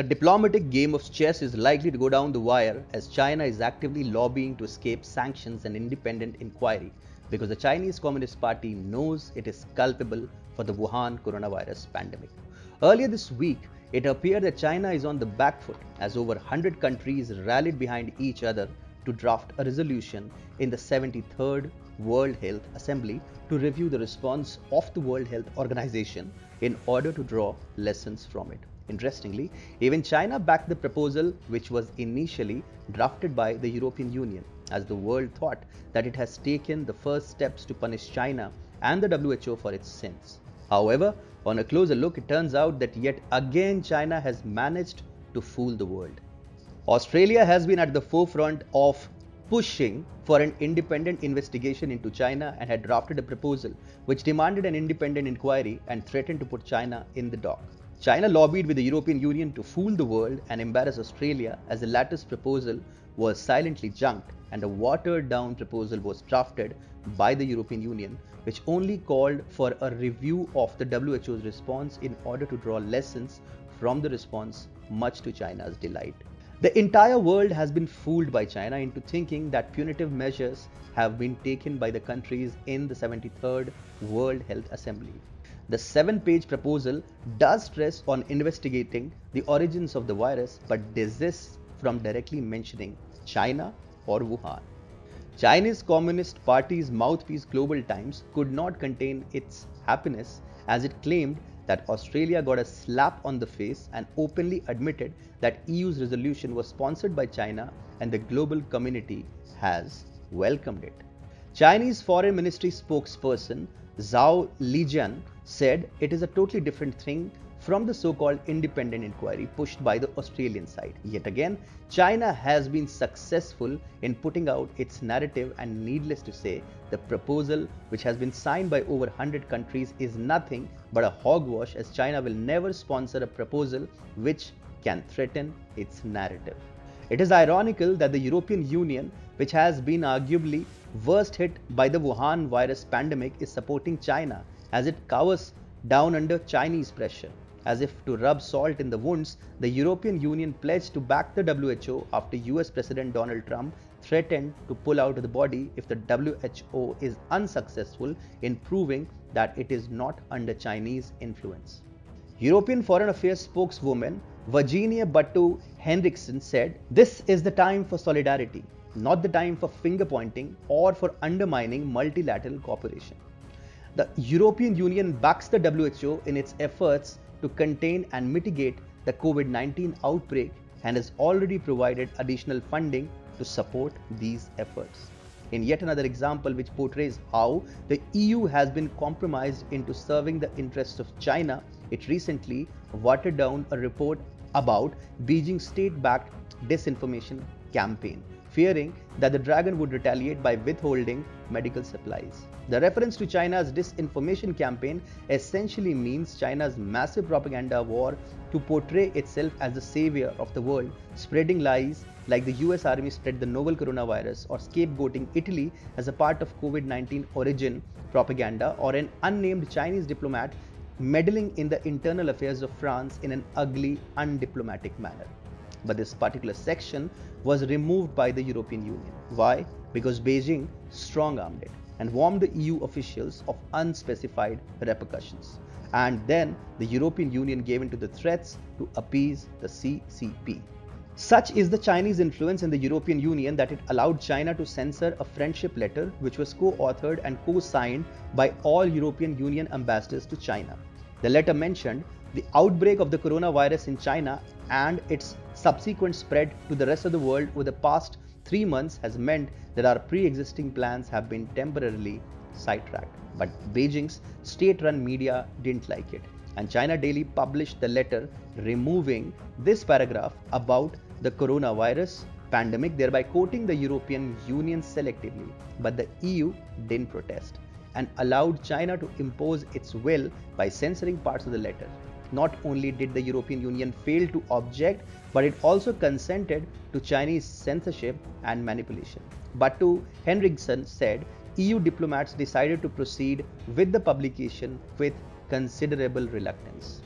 The diplomatic game of chess is likely to go down the wire as China is actively lobbying to escape sanctions and independent inquiry because the Chinese Communist Party knows it is culpable for the Wuhan coronavirus pandemic. Earlier this week, it appeared that China is on the back foot as over 100 countries rallied behind each other to draft a resolution in the 73rd World Health Assembly to review the response of the World Health Organization in order to draw lessons from it. Interestingly, even China backed the proposal which was initially drafted by the European Union as the world thought that it has taken the first steps to punish China and the WHO for its sins. However, on a closer look, it turns out that yet again China has managed to fool the world. Australia has been at the forefront of pushing for an independent investigation into China and had drafted a proposal which demanded an independent inquiry and threatened to put China in the dock. China lobbied with the European Union to fool the world and embarrass Australia as the latter's proposal was silently junked and a watered down proposal was drafted by the European Union which only called for a review of the WHO's response in order to draw lessons from the response, much to China's delight. The entire world has been fooled by China into thinking that punitive measures have been taken by the countries in the 73rd World Health Assembly. The seven page proposal does stress on investigating the origins of the virus but desists from directly mentioning China or Wuhan. Chinese Communist Party's mouthpiece Global Times could not contain its happiness as it claimed that Australia got a slap on the face and openly admitted that EU's resolution was sponsored by China and the global community has welcomed it. Chinese Foreign Ministry spokesperson Zhao Lijian said it is a totally different thing from the so-called independent inquiry pushed by the Australian side. Yet again, China has been successful in putting out its narrative and needless to say, the proposal which has been signed by over 100 countries is nothing but a hogwash as China will never sponsor a proposal which can threaten its narrative. It is ironical that the European Union, which has been arguably worst hit by the Wuhan virus pandemic, is supporting China as it cowers down under Chinese pressure. As if to rub salt in the wounds, the European Union pledged to back the WHO after US President Donald Trump threatened to pull out the body if the WHO is unsuccessful in proving that it is not under Chinese influence. European Foreign Affairs spokeswoman Virginia Battu Henriksson said, This is the time for solidarity, not the time for finger pointing or for undermining multilateral cooperation. The European Union backs the WHO in its efforts to contain and mitigate the COVID 19 outbreak and has already provided additional funding to support these efforts. In yet another example, which portrays how the EU has been compromised into serving the interests of China, it recently watered down a report about Beijing's state backed disinformation campaign, fearing that the dragon would retaliate by withholding medical supplies. The reference to China's disinformation campaign essentially means China's massive propaganda war to portray itself as the savior of the world, spreading lies like the US Army spread the novel coronavirus or scapegoating Italy as a part of COVID 19 origin propaganda, or an unnamed Chinese diplomat meddling in the internal affairs of France in an ugly, undiplomatic manner. But this particular section was removed by the European Union. Why? Because Beijing strong armed it and warned the EU officials of unspecified repercussions. And then the European Union gave in to the threats to appease the CCP. Such is the Chinese influence in the European Union that it allowed China to censor a friendship letter which was co authored and co signed by all European Union ambassadors to China. The letter mentioned the outbreak of the coronavirus in China and its subsequent spread to the rest of the world over the past three months has meant that our pre existing plans have been temporarily sidetracked. But Beijing's state run media didn't like it, and China Daily published the letter removing this paragraph about the coronavirus pandemic, thereby quoting the European Union selectively. But the EU didn't protest and allowed China to impose its will by censoring parts of the letter. Not only did the European Union fail to object, but it also consented to Chinese censorship and manipulation. Battu Henriksson said EU diplomats decided to proceed with the publication with considerable reluctance.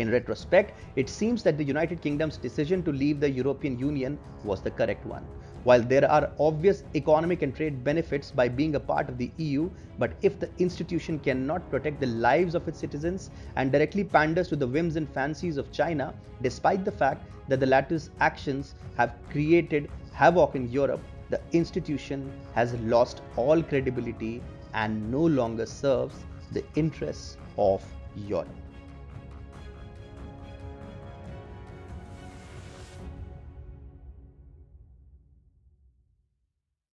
In retrospect, it seems that the United Kingdom's decision to leave the European Union was the correct one. While there are obvious economic and trade benefits by being a part of the EU, but if the institution cannot protect the lives of its citizens and directly panders to the whims and fancies of China, despite the fact that the latter's actions have created havoc in Europe, the institution has lost all credibility and no longer serves the interests of Europe.